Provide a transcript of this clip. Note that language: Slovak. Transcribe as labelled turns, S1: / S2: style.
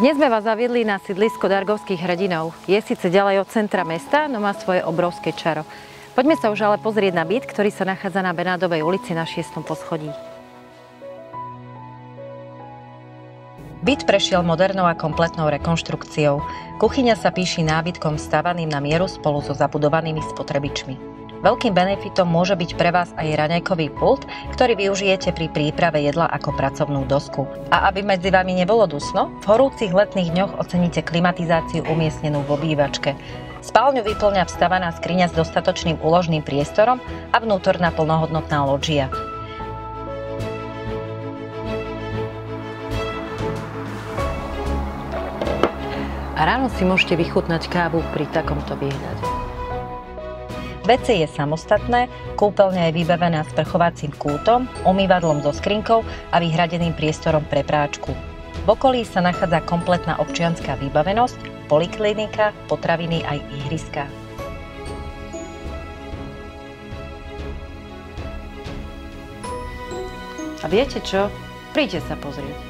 S1: Dnes sme vás zaviedli na sídlisko Dargovských hrdinov. Je síce ďalej od centra mesta, no má svoje obrovské čaro. Poďme sa už ale pozrieť na byt, ktorý sa nachádza na Benádovej ulici na 6. poschodí. Byt prešiel modernou a kompletnou rekonštrukciou. Kuchyňa sa píši nábytkom stavaným na mieru spolu so zabudovanými spotrebičmi. Veľkým benefitom môže byť pre vás aj raňajkový pult, ktorý využijete pri príprave jedla ako pracovnú dosku. A aby medzi vami nebolo dusno, v horúcich letných dňoch oceníte klimatizáciu umiestnenú v obývačke. Spálňu vyplňa vstavaná skriňa s dostatočným úložným priestorom a vnútorná plnohodnotná loďia. A ráno si môžete vychutnať kávu pri takomto výhľade. WC je samostatné, kúpeľňa je vybavená sprchovacím kútom, umývadlom so skrinkou a vyhradeným priestorom pre práčku. V okolí sa nachádza kompletná občianská vybavenosť, poliklinika, potraviny aj ihriska. A viete čo? Príďte sa pozrieť.